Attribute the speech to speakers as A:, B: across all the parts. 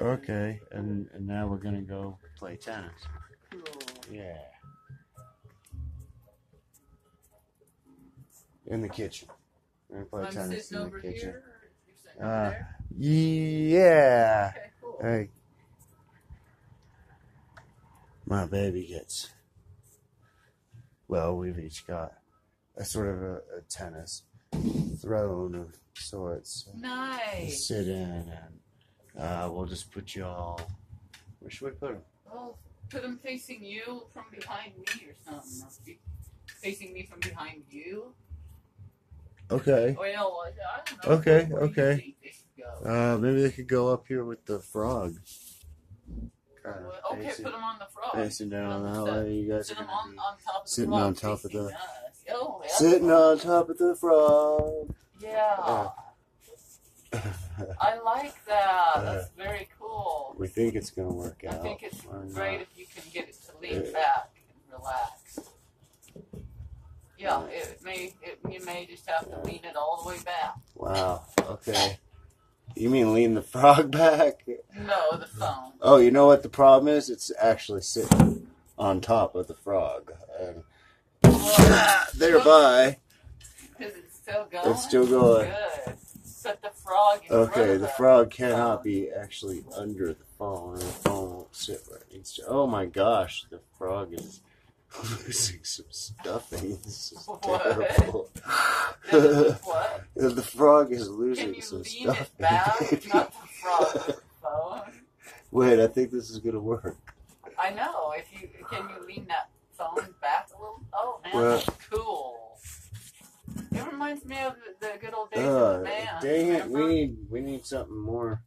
A: Okay, and, and now we're gonna go play tennis. Yeah. In the kitchen. We're gonna play
B: I'm
A: tennis
B: sitting
A: in the
B: over
A: kitchen.
B: here. You're sitting
A: Uh,
B: over there.
A: Yeah.
B: Okay, cool.
A: Hey. My baby gets. Well, we've each got a sort of a, a tennis throne of sorts. to
B: Nice.
A: Sit in, and uh, we'll just put you all. Where should we put him?
B: Well, put them facing you from behind me or something. Facing me from behind you.
A: Okay.
B: Well, I don't know.
A: Okay,
B: Where do you
A: okay.
B: think they should go?
A: Uh, maybe they could go up here with the frog. Kind of
B: okay,
A: facing,
B: put them on the frog.
A: facing down
B: Put 'em
A: that
B: on
A: way. You guys
B: Sit
A: are
B: them on, on top of the
A: sitting on top of the-
B: Oh,
A: sitting on top of the frog.
B: Yeah. I like that. Uh, That's very cool.
A: we think it's gonna work out.
B: I think it's
A: or not.
B: great if you can get it to lean
A: Yeah.
B: back and relax. Yeah, it may it, you may just have to lean it all the way back.
A: Wow. Okay. You mean lean the frog back?
B: No, the phone.
A: Oh, you know what the problem is? It's actually sitting on top of the frog. And
B: Well,
A: thereby,
B: Is it still going?
A: It's still going.
B: Good. Frog
A: okay, the frog cannot be actually under the phone, the phone won't sit where it needs to. Oh my gosh, the frog is losing some stuffing. This is
B: What?
A: terrible.
B: what?
A: the frog is
B: Can
A: losing
B: you
A: some stuffing.
B: it back? Not the frog, the.
A: Wait, I think this is gonna work.
B: I know. If you can you lean that phone back a little? Oh man,
A: Well-
B: that's cool. Reminds me of the, good old days
A: Uh,
B: of the band.
A: dang it,
B: remember?
A: we need we need something more.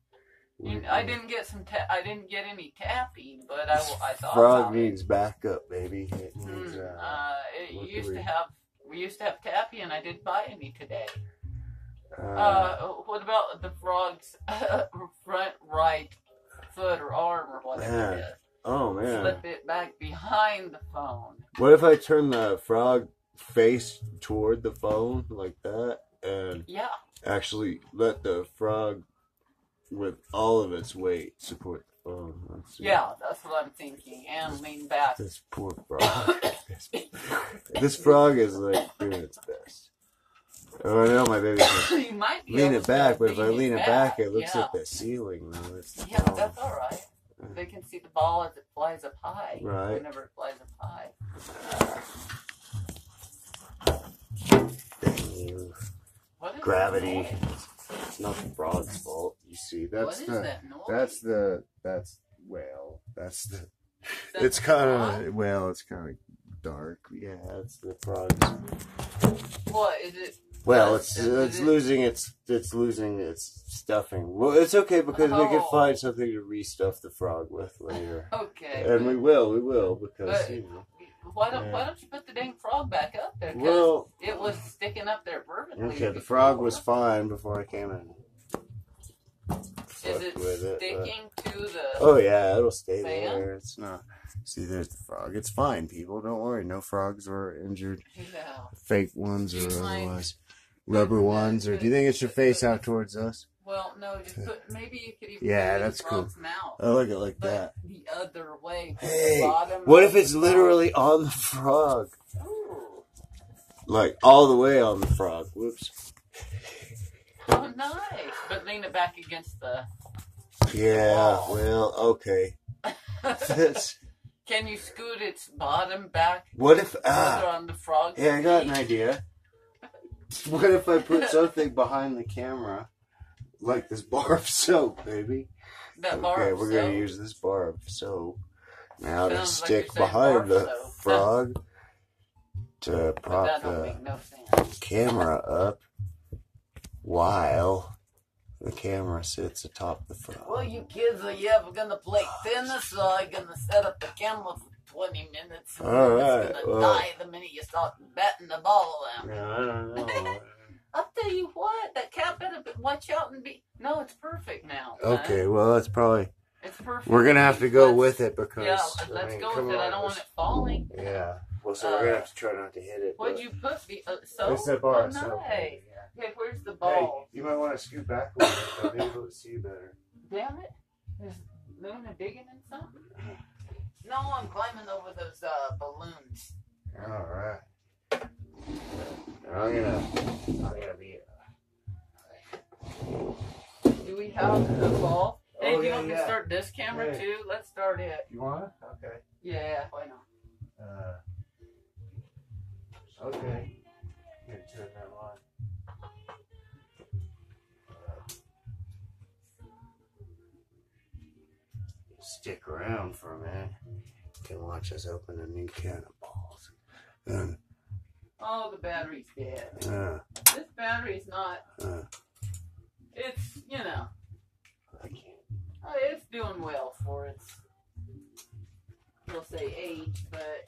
B: You- I didn't get some. Ta- I didn't get any tapping, but I, I thought
A: Frog needs backup, baby. It needs,
B: Hmm,
A: uh,
B: uh, it used
A: we-
B: to have. We used to have tappy, and I didn't buy any today.
A: uh,
B: Uh, what about the frog's front right foot or arm or whatever
A: Man.
B: it is?
A: oh man.
B: Slip it back behind the phone.
A: What if I turn the frog face toward the phone like that and
B: Yeah.
A: actually let the frog with all of its weight support the phone? Let's see.
B: Yeah, that's what I'm thinking. And lean back.
A: This poor frog. this, this frog is like doing its best. Oh, I know my baby
B: you might be
A: lean it back, but if I
B: lean
A: it back, it looks
B: yeah.
A: at the ceiling. Though. It's
B: Yeah, but that's all right. They can see the ball as it flies up high.
A: Right.
B: Whenever it flies up high.
A: Dang you. Gravity. It's not the frog's fault. You see, that's
B: what is
A: the
B: that noise?
A: that's the that's well that's the
B: That's
A: it's kind of well it's kind of dark. Yeah, it's the frogs.
B: What is it?
A: Well, it's
B: is
A: it's
B: it-
A: losing its it's losing its stuffing. Well, it's okay because we can
B: Oh.
A: find something to restuff the frog with later,
B: Okay.
A: and we will, we will because
B: But-
A: you know.
B: Why don't
A: Yeah.
B: Why don't you put the dang frog back up there? 'Cause
A: Well,
B: it was sticking up there perfectly.
A: okay, the frog was fine before I came in.
B: Is
A: Fucked
B: it
A: with it, but-
B: sticking to the?
A: Oh yeah, it'll stay
B: Fan?
A: there. It's not. See, there's the frog. It's fine, people. Don't worry. No frogs were injured.
B: Yeah.
A: Fake ones or
B: You might-
A: otherwise. Rubber ones. Or do you think it should face out towards us?
B: Well, no, just put. Maybe you could even.
A: Yeah,
B: put it in
A: that's cool.
B: Mouth,
A: I like it like that.
B: the other way.
A: Hey,
B: bottom
A: what if it's literally on the frog?
B: frog. Ooh.
A: Like all the way on the frog. Whoops.
B: Oh, nice. But lean it back against the.
A: Yeah.
B: Wall.
A: Well, okay.
B: Can you scoot its bottom back
A: what if? Ah.
B: on the frog's
A: Yeah, I got an idea. What if I put something behind the camera, like this bar of soap, baby?
B: That bar
A: okay,
B: of
A: we're gonna use this bar of soap now to
B: Sounds like
A: stick
B: you're
A: behind the
B: soap.
A: frog to prop the
B: no
A: camera up while the camera sits atop the frog.
B: Well, you kids are you ever gonna play tennis or are you gonna set up the camera for 20 minutes and
A: All
B: it's gonna
A: well.
B: die the minute you start batting the ball around?
A: Yeah, I don't know.
B: I'll tell you what, that cat better be- watch out and be. No, it's perfect now.
A: okay, well that's probably
B: It's perfect.
A: we're gonna have to go
B: Let's-
A: with it because
B: Yeah, let's
A: mean,
B: go with it. I don't want it falling.
A: Yeah. Well, so
B: Uh,
A: we're gonna have to try not to hit it.
B: What'd you put? The, uh, soap?
A: It's a bar
B: oh, nice.
A: baby, yeah.
B: Okay, where's the
A: Hey,
B: ball?
A: you might want to scoot back a little bit. I'll be able to see you better.
B: Damn it. Is Luna digging in something? No, I'm climbing over those uh, balloons.
A: All right. I'm gonna, I'm gonna be.
B: Do we have the ball? Hey,
A: Oh,
B: do you
A: yeah,
B: want me
A: yeah.
B: to start this camera
A: Hey.
B: too? Let's start it.
A: You want it? Okay.
B: Yeah, why not?
A: Uh, okay. I'm gonna turn that on. Stick around for a minute. You can watch us open a new can of balls.
B: Oh, the battery's dead.
A: uh,
B: This battery's not.
A: uh,
B: It's you know,
A: I can't.
B: oh, it's doing well for its. We'll say age, but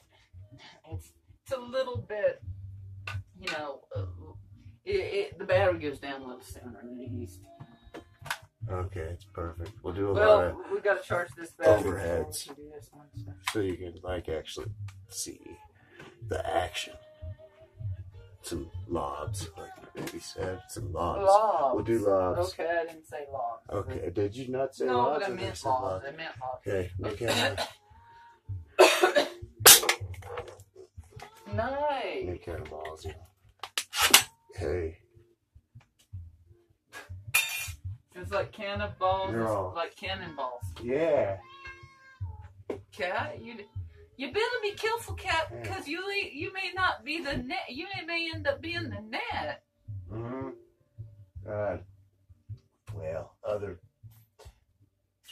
B: it's it's a little bit. You know, uh, it, it the battery goes down a little sooner than it used. to.
A: Okay, it's perfect. We'll do a lot of
B: Well, we got to charge this battery.
A: overheads.
B: do this one, so.
A: so you can like actually see the action. Some lobs, like baby said. Some lobs.
B: Lobs.
A: We'll do lobs.
B: Okay, I didn't say lobs.
A: Okay, did you not say
B: No,
A: lobs?
B: but I meant
A: say
B: lobs. I meant lobs.
A: Okay, okay.
B: nice.
A: New cannonballs. Yeah. Hey,
B: It's like cannonballs.
A: All-
B: like cannonballs.
A: yeah.
B: Cat, you you better be careful, cat,
A: Yeah.
B: because you you may not be the net. You may, end up being the net.
A: Mm-hmm. Uh, well, other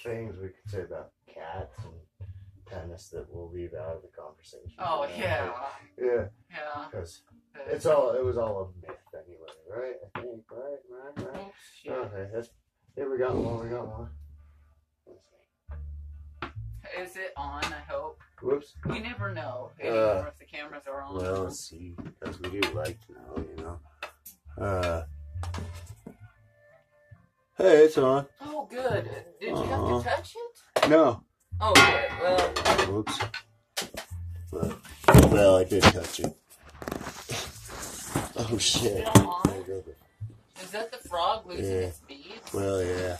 A: things we could say about cats and tennis that we'll leave out of the conversation.
B: Oh yeah,
A: Yeah,
B: yeah.
A: because it's all it was all a myth anyway, right? I think, right, right, right.
B: Oh, shit.
A: Okay, that's here we got one. We got one.
B: Is it on? I hope.
A: Whoops.
B: You never know
A: Uh,
B: if the cameras are on.
A: Well, let's see, because we do like to know, you know. Uh. Hey, it's on.
B: Oh, good. Did you have to touch it?
A: No.
B: Oh, good. Well,
A: Whoops. Well, well, I did touch it. Oh shit.
B: Still on?
A: There you go.
B: is that the frog losing
A: Yeah.
B: its beads?
A: Well, yeah.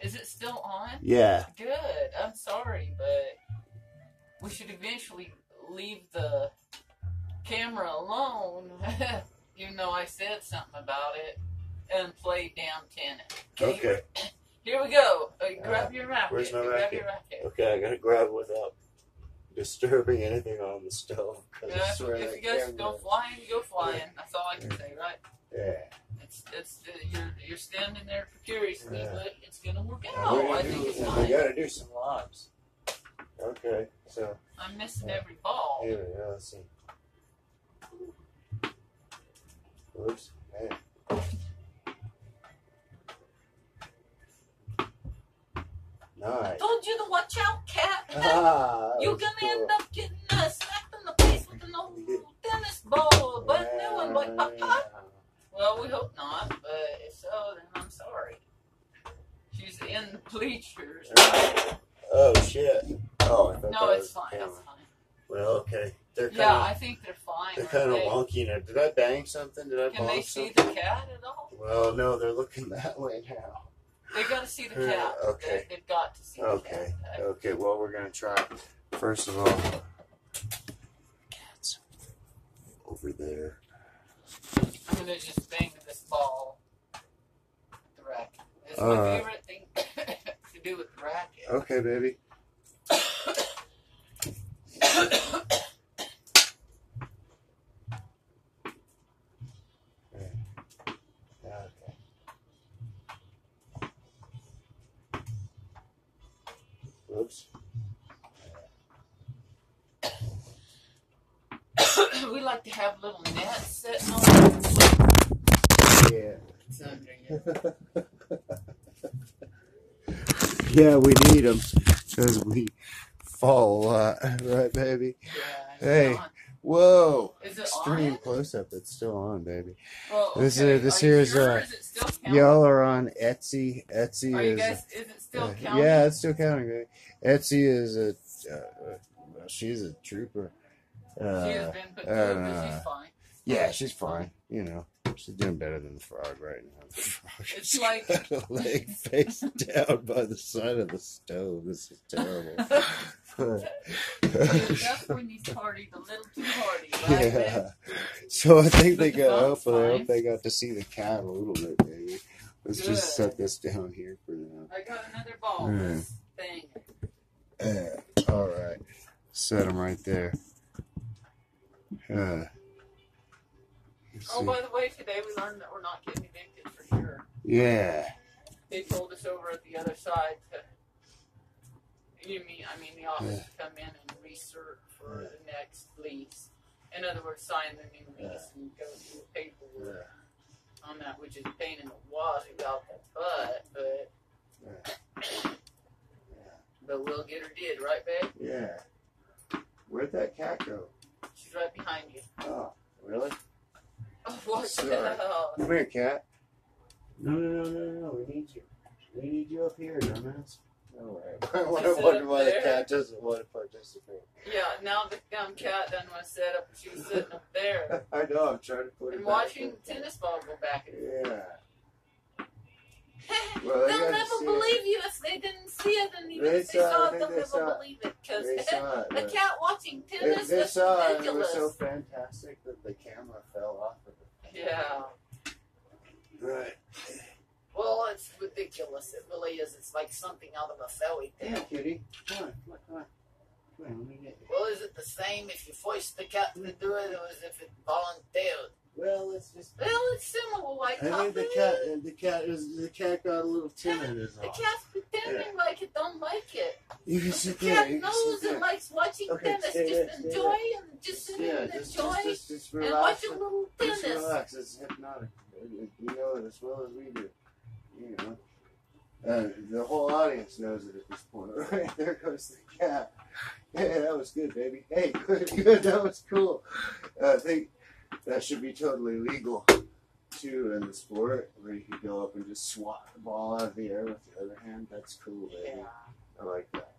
B: Is it still on?
A: Yeah.
B: Good. I'm sorry, but we should eventually leave the camera alone, even though I said something about it, and play damn tennis.
A: Okay.
B: Here we go. Uh, grab
A: Uh,
B: your racket.
A: where's my
B: grab
A: racket?
B: your racket.
A: Okay, I gotta grab it without disturbing anything on the stove.
B: Yeah, if, you guys go flying, go flying. That's all I can say, right?
A: Yeah.
B: It's it's uh, you're you're standing there precariously,
A: Yeah.
B: but it's gonna work out.
A: gonna
B: I
A: do-
B: think it's fine.
A: We gotta do some lobs. Okay, so
B: I'm missing
A: Yeah.
B: every ball.
A: here we go. Let's see. Whoops. Hey. Nice.
B: Told you to watch out, cat.
A: Ah,
B: You're gonna
A: cool.
B: end up getting uh, smacked in the face with an old tennis ball, but new one, like pop. Well, we hope not, but if so, then I'm sorry. She's in the bleachers.
A: Oh shit. Oh,
B: No,
A: that
B: it's fine.
A: the
B: It's fine.
A: Well, okay. They're kinda,
B: Yeah, I think they're fine.
A: they're kind of
B: they?
A: wonky now. Did I bang something? Did I
B: Can they see
A: something?
B: the cat at all?
A: Well, no, they're looking that way now.
B: They gotta see the cat.
A: okay.
B: They, have got to see
A: Okay.
B: the cat.
A: Okay. Well, we're gonna try. First of all, cats over there.
B: I'm gonna just bang this ball the racket. It's my
A: Uh,
B: favorite thing to do with the racket.
A: Okay, baby. Okay. Whoops.
B: we like to have little nets sitting on
A: Yeah.
B: it's under you.
A: Yeah, we need them because we fall a lot, right, baby?
B: Yeah,
A: Hey. Whoa! Extreme close up. It's still on, baby.
B: Well,
A: This
B: okay.
A: is- this here is,
B: sure?
A: uh,
B: Is it still?
A: Y'all are on Etsy. Etsy
B: Are you
A: is.
B: guys? Is it still
A: uh,
B: counting?
A: yeah, it's still counting, baby. Etsy is a. Uh, uh, well, she's a trooper.
B: She has
A: Uh,
B: been put
A: uh,
B: through, she's fine.
A: yeah, she's fine. You know, She's doing better than the frog right now. The frog
B: It's like-
A: got a leg face down by the side of the stove. This is terrible.
B: That's when you partied a little too hardy, right?
A: yeah. So I think they
B: the
A: got up. I hope they got to see the cat a little bit, baby. Let's just set this down here for now.
B: I got another ball.
A: Mm.
B: This thing.
A: Yeah. All right. Set them right there. Uh, let's
B: Oh, by the way, today we learned that we're not getting evicted for sure.
A: yeah.
B: They told us over at the other side to. You mean? I mean the office to come in and research for the next lease. In other words, sign the new lease and go through the paperwork on that, which is a pain in the wazoo out the butt, but but we'll get her did, right, babe?
A: Yeah. Where'd that cat go?
B: She's right behind you.
A: Oh, really?
B: Oh, what
A: Sorry.
B: the hell?
A: Come here, cat. No, no, no, no, no. We need you. We need you up here, dumbass. No way. I
B: Just sit
A: wonder
B: up
A: why the
B: there.
A: cat doesn't want to participate.
B: Yeah, now the damn cat done was set up. She was sitting up there
A: I know. I'm trying to put it
B: and watching
A: in.
B: the tennis ball go back and
A: Yeah. Well, they
B: they'll never
A: see
B: believe you if they didn't see it, and even
A: They
B: if they
A: saw it,
B: saw it, they'll
A: they
B: never
A: saw
B: believe it because
A: They saw it.
B: a
A: but-
B: cat watching tennis
A: they
B: is
A: saw it. It was so fantastic that the camera fell off of it.
B: Yeah.
A: Right.
B: Well, it's ridiculous. It really is. It's like something out of a fairy
A: Yeah,
B: tale.
A: kitty. Come on, come on, come on. Come on, let me get you.
B: Well, is it the same if you force the cat to do it, or is it if it volunteered?
A: Well, it's just.
B: Well, it's similar, like
A: I think the cat, the cat is the cat got a little timid. Is
B: The cat's pretending like it don't like it.
A: You can
B: The
A: sit there.
B: cat
A: can
B: knows it likes watching
A: Okay,
B: tennis.
A: stay
B: Just
A: there,
B: enjoy and just sit
A: Yeah,
B: and
A: just,
B: enjoy
A: just, just, just
B: and watch a little
A: Just relax. It's hypnotic. You know it as well as we do. You know. Uh, the whole audience knows it at this point. Right there goes the cat. Hey, that was good, baby. Hey, good, good. That was cool. Uh, I think that should be totally legal too in the sport, where you could go up and just swat the ball out of the air with the other hand. That's cool, baby.
B: Yeah.
A: I like that.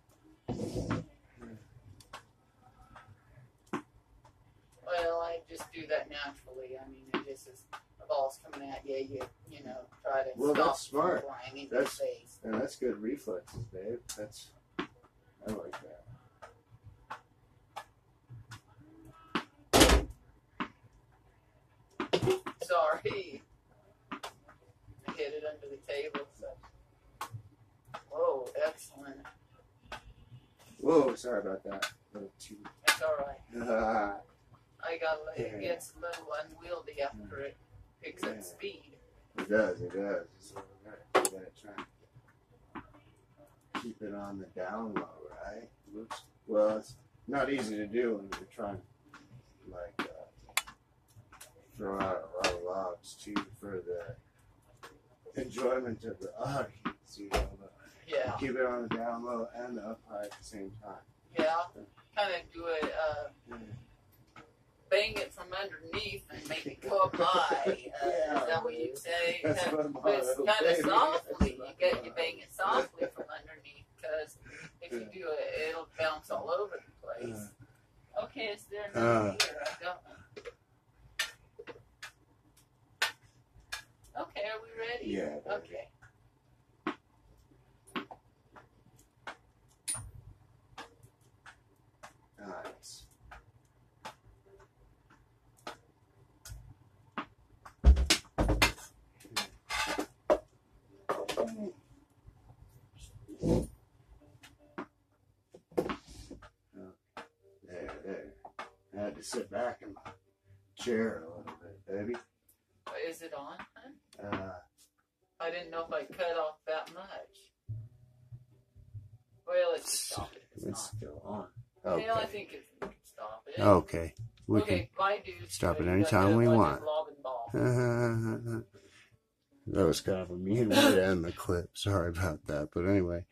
B: Well, I just do that naturally. I mean, it just is the ball's coming at you. You you know try to
A: Well,
B: stop
A: that's smart.
B: flying in
A: That's-
B: your face.
A: And that's good reflexes, babe. That's I like that.
B: Sorry. I hit it under the table. So. Whoa, excellent.
A: Whoa, sorry about that.
B: That's all right.
A: Ah,
B: I got it gets a little unwieldy after it picks
A: Yeah.
B: up speed.
A: it does, it does. So we gotta, we gotta try and keep it on the down low, right? Well, it's not easy to do when you're trying to, like, uh, throw out a lot of lobs, too, for the enjoyment of the audience, you know. But
B: Yeah,
A: keep it on the down low and the up high at the same time.
B: yeah. Kind of do it. Uh, bang it from underneath and make it go up high. Uh,
A: Yeah.
B: Is that what you'd say?
A: That's
B: Kinda-
A: my
B: but it's kind of softly. You get you bang it softly from underneath because if you do it, it'll bounce all over the place. Okay, is there another
A: Uh.
B: here? I got one. Okay, are we ready?
A: Yeah.
B: Okay.
A: Nice. Hmm. There, there. I had to sit back in my chair a little bit, baby.
B: Oh, is it on? Huh?
A: Uh,
B: I didn't know if I cut off that much. Well, let's stop it. It's
A: it's
B: not.
A: still on.
B: Yeah, I think it's, we can stop it.
A: Okay. We
B: okay, bye, dude.
A: stop it anytime we want.
B: of lob and ball.
A: can. that was kind of a mean way to end the clip. Sorry about that. But anyway,